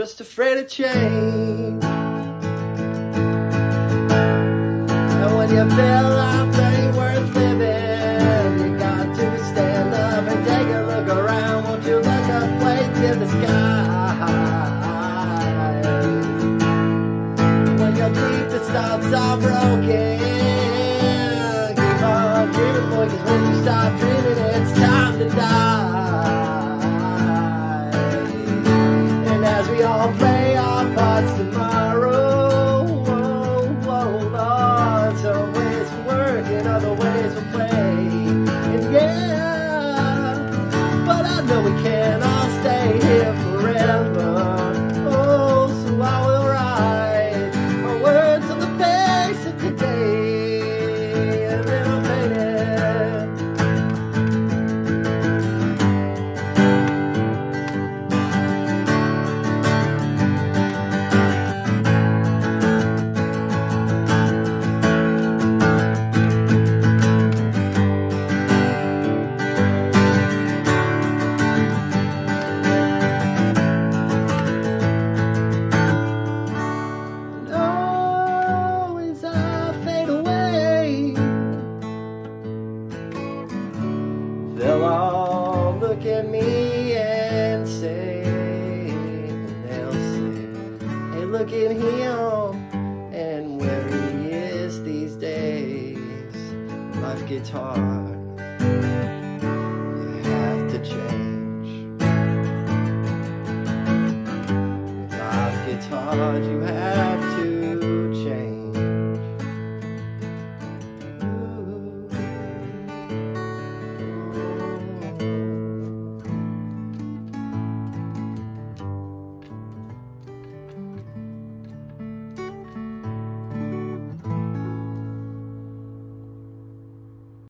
Just afraid of change. And when you feel life ain't worth living, you got to stand up and take a look around. Won't you look up way to the sky? When your deepest thoughts are broken, keep on dreaming, 'cause when you stop dreaming, look at me and say, they'll say, hey, look at him and where he is these days. Life gets hard. You have to change. Life gets hard, you have